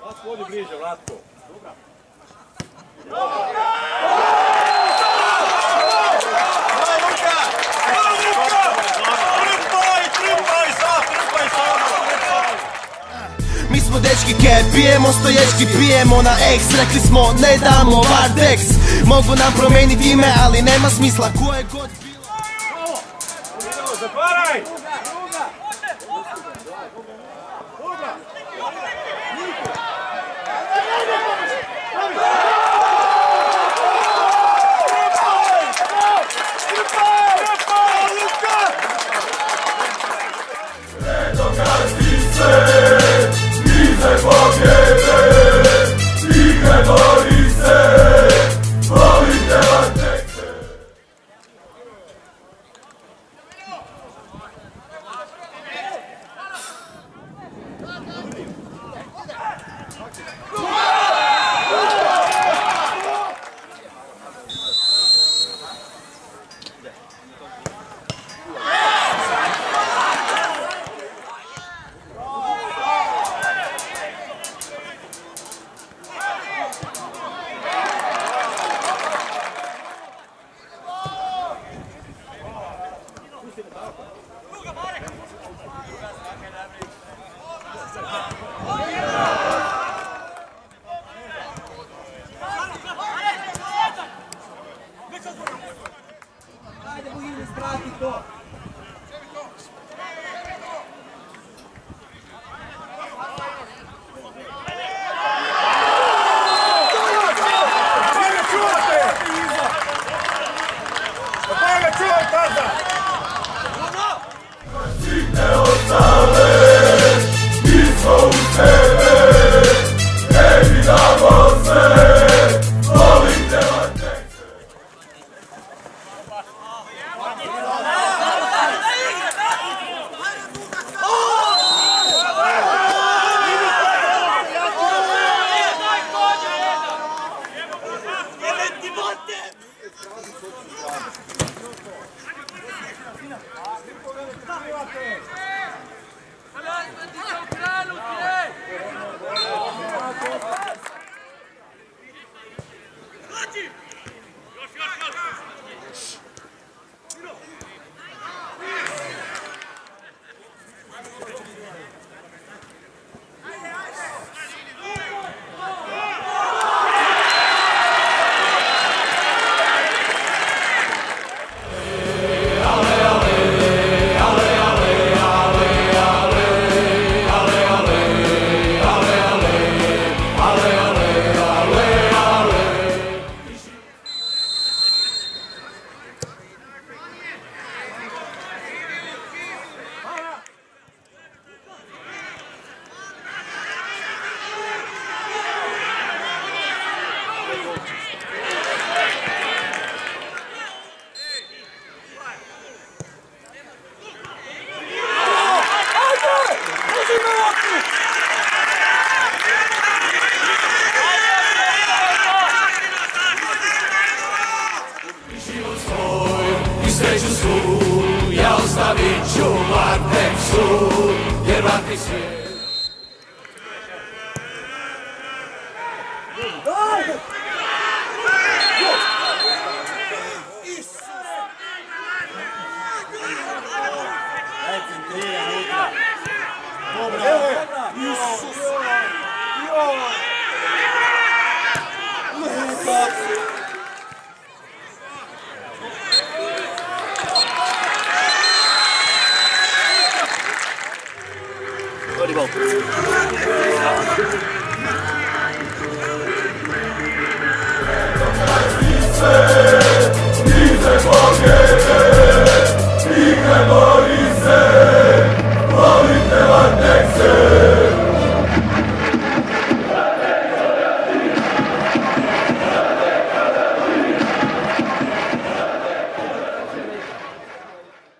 Vlatko, odi bliže, Vlatko. Mi smo ke pijemo stoječki pijemo na X Rekli smo ne damo Vardex Mogu nam promijeniti ime ali nema smisla koje god bilo Zatvaraj! ¡Vamos, sreću svu Ja ostavit ću Varteksu Jer Varteks je Isus! Joj!